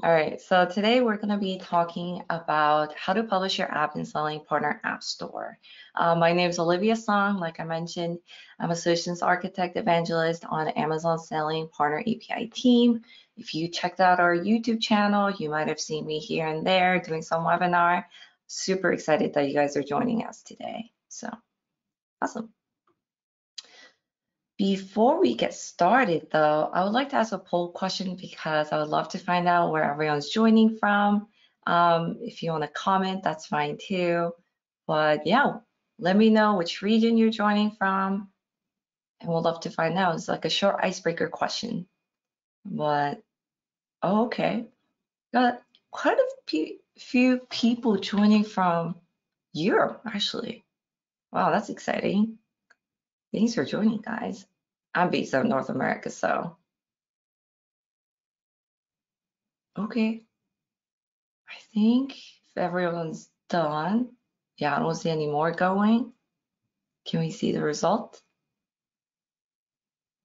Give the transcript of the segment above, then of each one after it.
All right, so today we're going to be talking about how to publish your app in Selling Partner App Store. Uh, my name is Olivia Song. Like I mentioned, I'm a solutions architect evangelist on Amazon Selling Partner API team. If you checked out our YouTube channel, you might have seen me here and there doing some webinar. Super excited that you guys are joining us today. So awesome. Before we get started though, I would like to ask a poll question because I would love to find out where everyone's joining from. Um, if you want to comment, that's fine too. But yeah, let me know which region you're joining from and we'll love to find out. It's like a short icebreaker question. But, oh, okay. Got quite a few people joining from Europe, actually. Wow, that's exciting. Thanks for joining, guys. I'm based out of North America, so. Okay. I think if everyone's done, yeah, I don't see any more going. Can we see the result?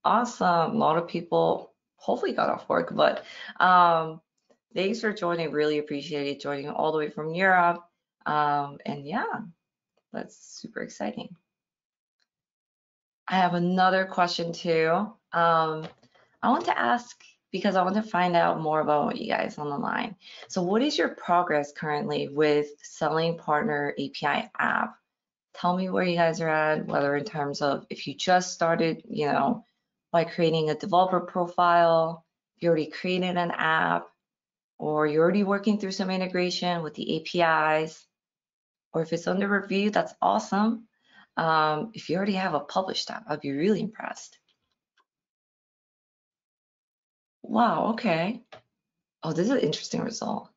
Awesome. A lot of people hopefully got off work, but um, thanks for joining. Really appreciate it joining all the way from Europe. Um, and yeah, that's super exciting. I have another question too. Um, I want to ask because I want to find out more about you guys on the line. So what is your progress currently with selling partner API app? Tell me where you guys are at, whether in terms of if you just started, you know, by creating a developer profile, you already created an app, or you're already working through some integration with the APIs, or if it's under review, that's awesome. Um, if you already have a published app, I'd be really impressed. Wow, okay. Oh, this is an interesting result.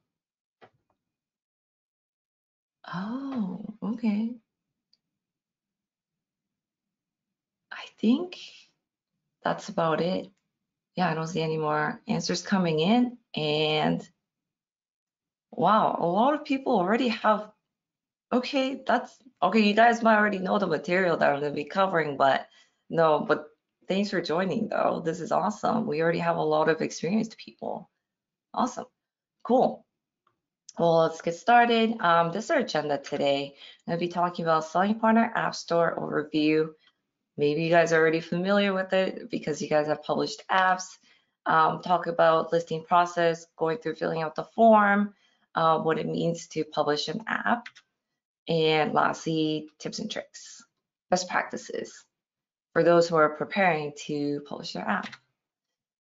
Oh, okay. I think that's about it. Yeah, I don't see any more answers coming in. And wow, a lot of people already have Okay, that's okay. You guys might already know the material that I'm going to be covering, but no, but thanks for joining though. This is awesome. We already have a lot of experienced people. Awesome. Cool. Well, let's get started. Um, this is our agenda today. I'm going to be talking about Selling Partner App Store overview. Maybe you guys are already familiar with it because you guys have published apps. Um, talk about listing process, going through filling out the form, uh, what it means to publish an app. And lastly, tips and tricks, best practices for those who are preparing to publish their app.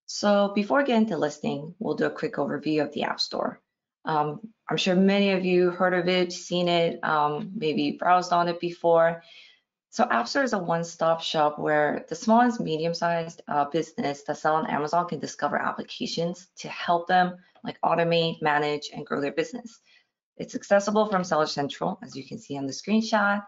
So before getting to listing, we'll do a quick overview of the App Store. Um, I'm sure many of you heard of it, seen it, um, maybe browsed on it before. So App Store is a one-stop shop where the small and medium-sized uh, business that sell on Amazon can discover applications to help them like automate, manage, and grow their business. It's accessible from Seller Central, as you can see on the screenshot,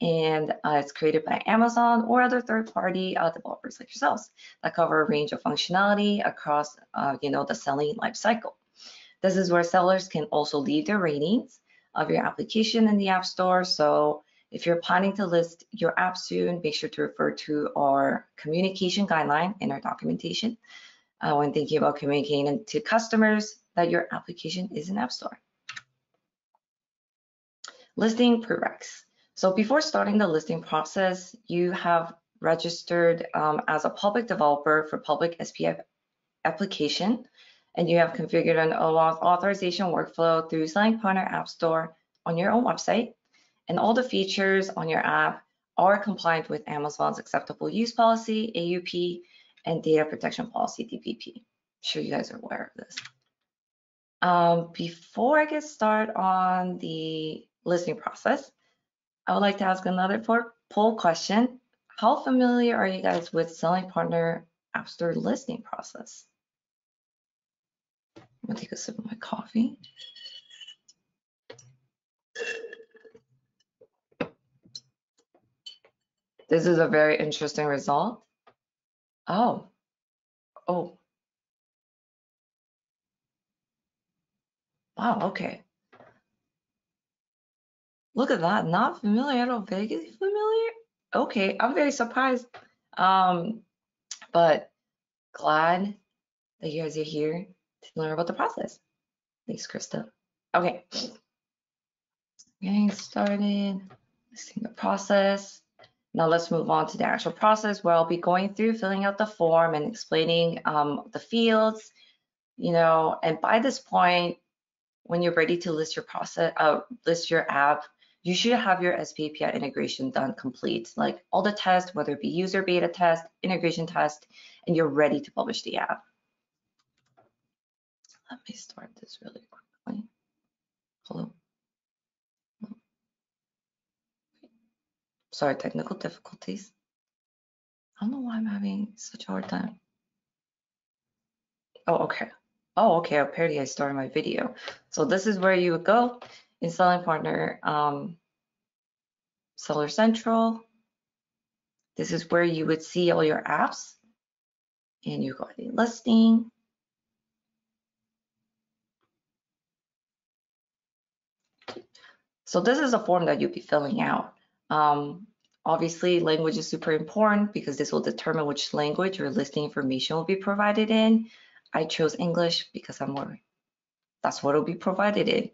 and uh, it's created by Amazon or other third-party uh, developers like yourselves that cover a range of functionality across, uh, you know, the selling lifecycle. This is where sellers can also leave their ratings of your application in the App Store. So if you're planning to list your app soon, make sure to refer to our communication guideline in our documentation uh, when thinking about communicating to customers that your application is an App Store. Listing prereqs. So before starting the listing process, you have registered um, as a public developer for public SP-API application, and you have configured an OAuth authorization workflow through Selling Partner App Store on your own website, and all the features on your app are compliant with Amazon's acceptable use policy, AUP, and data protection policy, DPP. I'm sure you guys are aware of this. Um, before I get started on the listing process, I would like to ask another poll question. How familiar are you guys with selling partner app store listing process? I'm gonna take a sip of my coffee. This is a very interesting result. Oh, oh. Wow, okay. Look at that, not familiar at all, vaguely familiar? Okay, I'm very surprised. Um, but glad that you guys are here to learn about the process. Thanks, Krista. Okay. Getting started, listing the process. Now let's move on to the actual process where I'll be going through filling out the form and explaining um, the fields, you know, and by this point, when you're ready to list your process, uh, list your app, you should have your SPAPI integration done complete, like all the tests, whether it be user beta test, integration test, and you're ready to publish the app. Let me start this really quickly. Hello. Sorry, technical difficulties. I don't know why I'm having such a hard time. Oh, okay. Oh, okay. Apparently I started my video. So this is where you would go in Partner, um, Seller Central. This is where you would see all your apps and you go to listing. So this is a form that you'll be filling out. Um, obviously, language is super important because this will determine which language your listing information will be provided in. I chose English because I'm more, that's what will be provided in.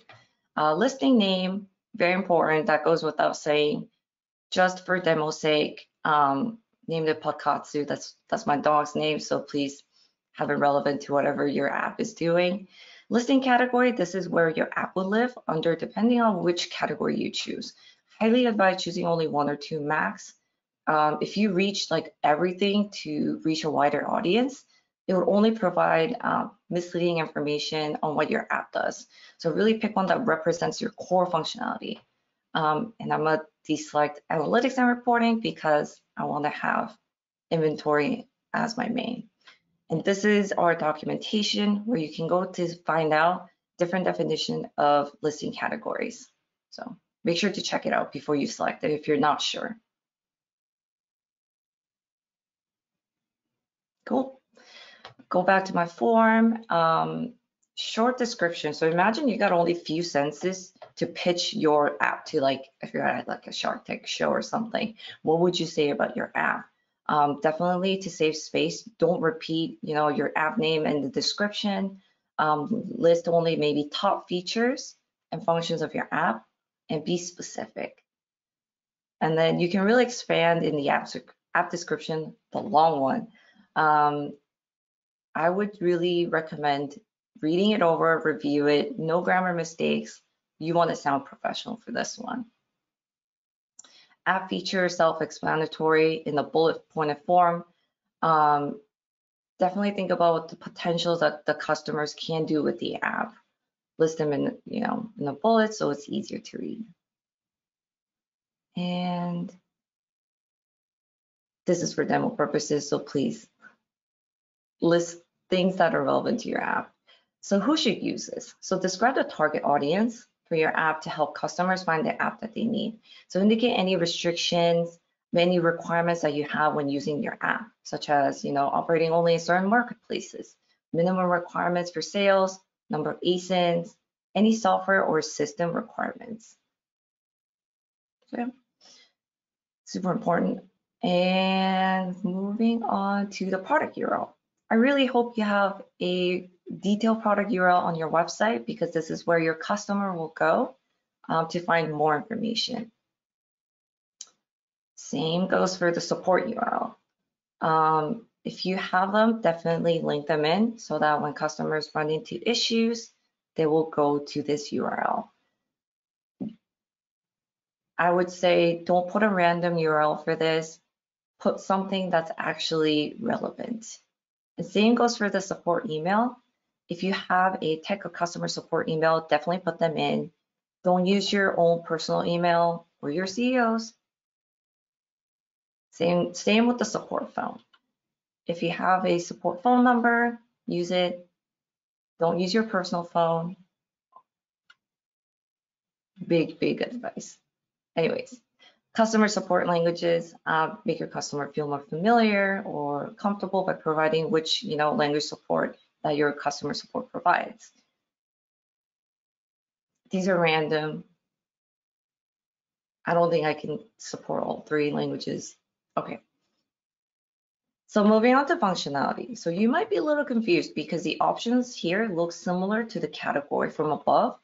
Uh, listing name, very important. That goes without saying. Just for demo sake, um, name it Podkatsu. That's that's my dog's name. So please have it relevant to whatever your app is doing. Listing category, this is where your app will live under depending on which category you choose highly advise choosing only one or two max. Um, if you reach like everything to reach a wider audience, it will only provide uh, misleading information on what your app does. So really pick one that represents your core functionality. Um, and I'm gonna deselect analytics and reporting because I wanna have inventory as my main. And this is our documentation where you can go to find out different definition of listing categories. So make sure to check it out before you select it if you're not sure. Cool. Go back to my form. Um, short description. So imagine you got only a few sentences to pitch your app to like, if you're at like a Shark Tank show or something, what would you say about your app? Um, definitely to save space, don't repeat, you know, your app name and the description. Um, list only maybe top features and functions of your app and be specific. And then you can really expand in the app, app description, the long one. Um, I would really recommend reading it over, review it, no grammar mistakes. You want to sound professional for this one. App feature self-explanatory in the bullet pointed form. Um, definitely think about the potentials that the customers can do with the app list them in, you know, in the bullets so it's easier to read. And this is for demo purposes, so please list things that are relevant to your app. So who should use this? So describe the target audience for your app to help customers find the app that they need. So indicate any restrictions, any requirements that you have when using your app, such as, you know, operating only in certain marketplaces, minimum requirements for sales, number of ASINs, any software or system requirements. So, super important. And moving on to the product URL. I really hope you have a detailed product URL on your website because this is where your customer will go um, to find more information. Same goes for the support URL. Um, if you have them, definitely link them in so that when customers run into issues, they will go to this URL. I would say don't put a random URL for this, put something that's actually relevant. The same goes for the support email. If you have a tech or customer support email, definitely put them in. Don't use your own personal email or your CEO's. Same, same with the support phone. If you have a support phone number, use it. Don't use your personal phone. Big, big advice. Anyways, customer support languages uh, make your customer feel more familiar or comfortable by providing which you know language support that your customer support provides. These are random. I don't think I can support all three languages. Okay. So moving on to functionality. So you might be a little confused because the options here look similar to the category from above,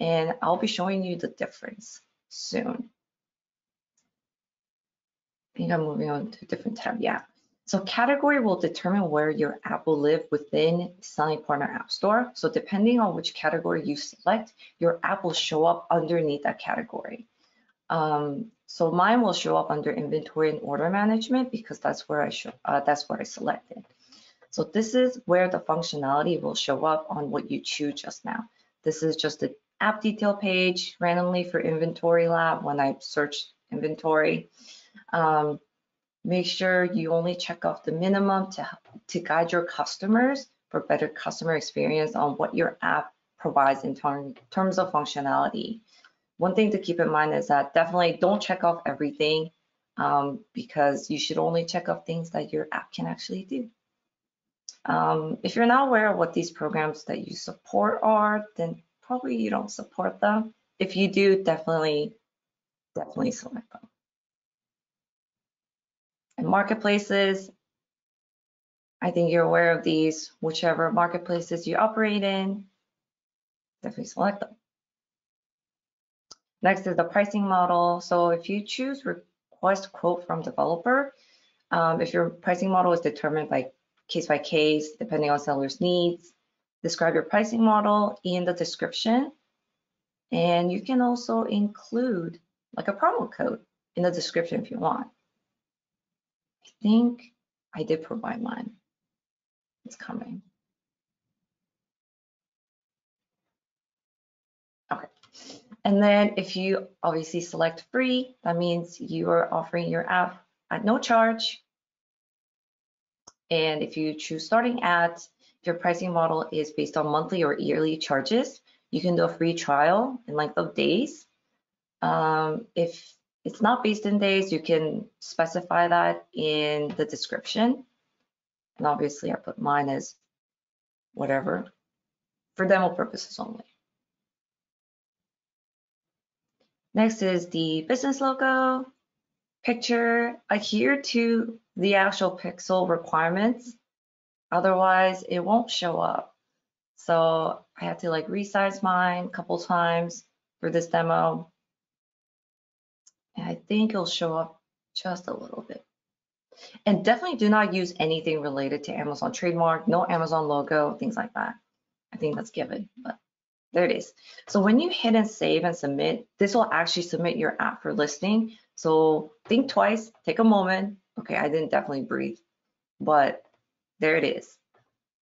and I'll be showing you the difference soon. Think I'm moving on to a different tab, yeah. So category will determine where your app will live within Selling Partner App Store. So depending on which category you select, your app will show up underneath that category. Um, so mine will show up under inventory and order management because that's where I show, uh, that's what I selected. So this is where the functionality will show up on what you choose just now. This is just the app detail page randomly for inventory lab when I search inventory. Um, make sure you only check off the minimum to, to guide your customers for better customer experience on what your app provides in term, terms of functionality one thing to keep in mind is that definitely don't check off everything um, because you should only check off things that your app can actually do. Um, if you're not aware of what these programs that you support are, then probably you don't support them. If you do, definitely, definitely select them. And marketplaces, I think you're aware of these, whichever marketplaces you operate in, definitely select them. Next is the pricing model. So if you choose request quote from developer, um, if your pricing model is determined by case by case, depending on seller's needs, describe your pricing model in the description. And you can also include like a promo code in the description if you want. Think I did provide mine. It's coming. Okay. And then if you obviously select free, that means you are offering your app at no charge. And if you choose starting if your pricing model is based on monthly or yearly charges, you can do a free trial in length of days. Um, if it's not based in days, you can specify that in the description. And obviously I put mine as whatever for demo purposes only. Next is the business logo, picture, adhere to the actual pixel requirements. Otherwise, it won't show up. So I had to like resize mine a couple times for this demo. And I think it'll show up just a little bit. And definitely do not use anything related to Amazon trademark, no Amazon logo, things like that. I think that's given, but there it is. So when you hit and save and submit, this will actually submit your app for listing. So think twice, take a moment. Okay, I didn't definitely breathe, but there it is.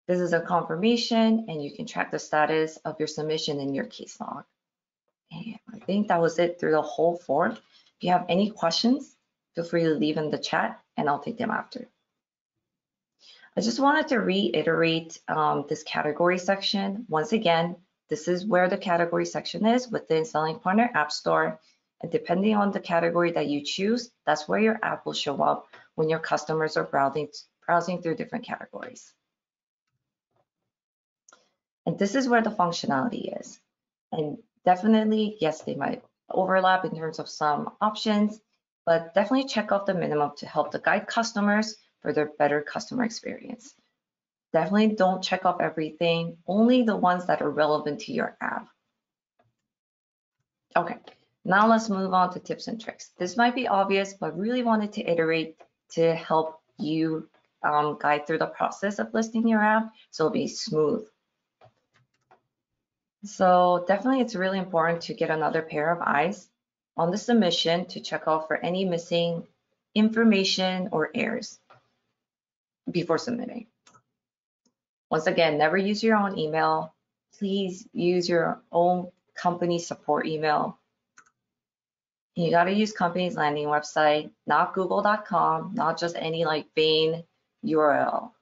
This is a confirmation and you can track the status of your submission in your case log. And I think that was it through the whole form. You have any questions, feel free to leave in the chat and I'll take them after. I just wanted to reiterate um, this category section. Once again, this is where the category section is within Selling Partner App Store. And depending on the category that you choose, that's where your app will show up when your customers are browsing, browsing through different categories. And this is where the functionality is. And definitely, yes, they might overlap in terms of some options, but definitely check off the minimum to help the guide customers for their better customer experience. Definitely don't check off everything, only the ones that are relevant to your app. Okay, now let's move on to tips and tricks. This might be obvious, but really wanted to iterate to help you um, guide through the process of listing your app so it'll be smooth. So definitely it's really important to get another pair of eyes on the submission to check off for any missing information or errors before submitting. Once again, never use your own email. Please use your own company support email. You got to use company's landing website, not google.com, not just any like vain URL.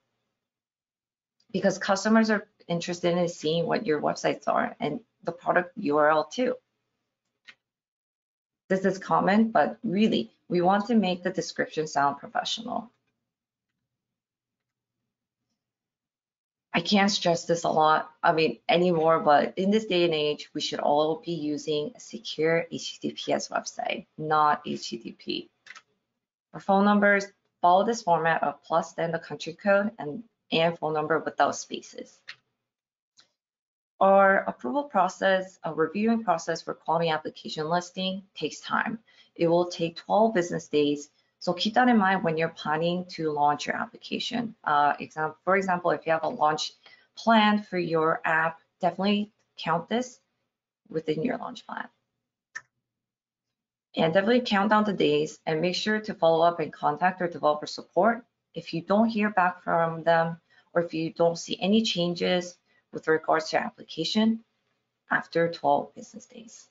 Because customers are interested in seeing what your websites are and the product URL too. This is common, but really, we want to make the description sound professional. I can't stress this a lot, I mean, anymore, but in this day and age, we should all be using a secure HTTPS website, not HTTP. For phone numbers, follow this format of plus then the country code and, and phone number without spaces. Our approval process, a reviewing process for quality application listing takes time. It will take 12 business days. So keep that in mind when you're planning to launch your application. Uh, example, for example, if you have a launch plan for your app, definitely count this within your launch plan. And definitely count down the days and make sure to follow up and contact your developer support. If you don't hear back from them or if you don't see any changes, with regards to application after 12 business days.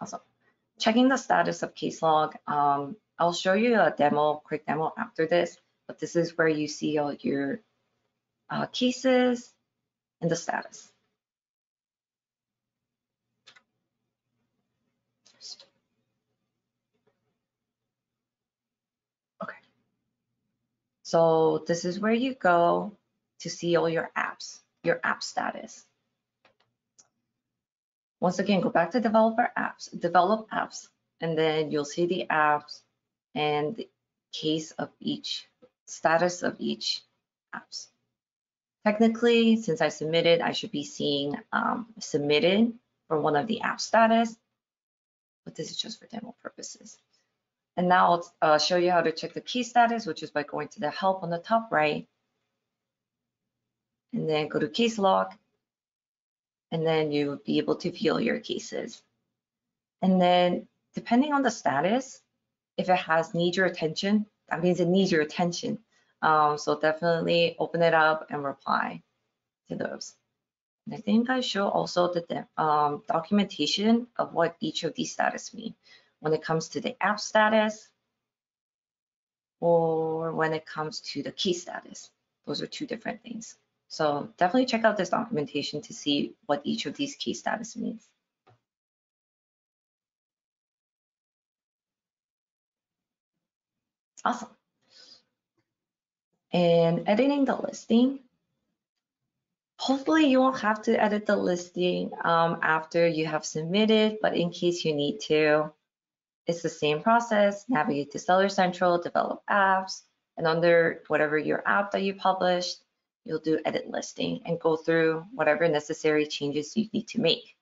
Awesome. Checking the status of case log. Um, I'll show you a demo, quick demo after this, but this is where you see all your uh, cases and the status. So this is where you go to see all your apps, your app status. Once again, go back to developer apps, develop apps, and then you'll see the apps and the case of each, status of each apps. Technically, since I submitted, I should be seeing um, submitted for one of the app status, but this is just for demo purposes. And now I'll uh, show you how to check the key status, which is by going to the help on the top right. And then go to case log. And then you'll be able to view your cases. And then depending on the status, if it has need your attention, that means it needs your attention. Um, so definitely open it up and reply to those. And I think I show also the um, documentation of what each of these status mean when it comes to the app status or when it comes to the key status. Those are two different things. So definitely check out this documentation to see what each of these key status means. Awesome. And editing the listing. Hopefully you won't have to edit the listing um, after you have submitted, but in case you need to, it's the same process, mm-hmm. navigate to Seller Central, develop apps, and under whatever your app that you published, you'll do edit listing and go through whatever necessary changes you need to make.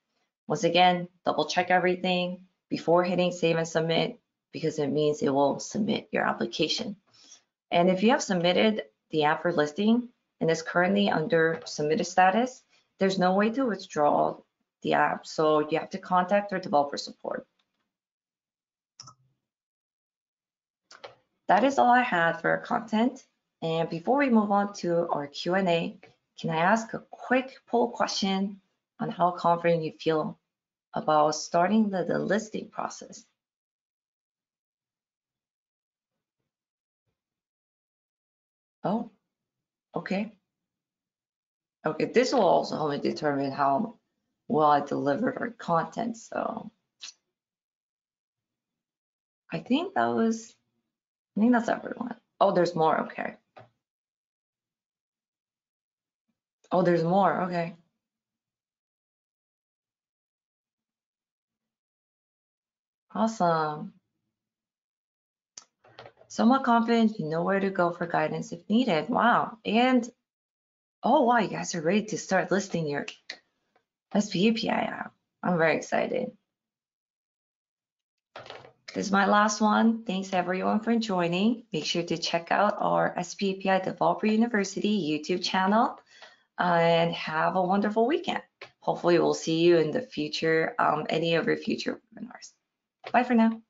Once again, double check everything before hitting save and submit because it means it will submit your application. And if you have submitted the app for listing and is currently under submitted status, there's no way to withdraw the app. So you have to contact your developer support. That is all I had for content. And before we move on to our Q&A, can I ask a quick poll question on how confident you feel about starting the, the listing process? Oh, okay. Okay, this will also help me determine how well I delivered our content. So I think that was I think that's everyone. Oh, there's more. Okay. Oh, there's more. Okay. Awesome. Somewhat confident you know where to go for guidance if needed. Wow. And oh wow, you guys are ready to start listing your SP API app. I'm very excited. This is my last one. Thanks everyone for joining. Make sure to check out our SP API Developer University YouTube channel and have a wonderful weekend. Hopefully we'll see you in the future, um, any of your future webinars. Bye for now.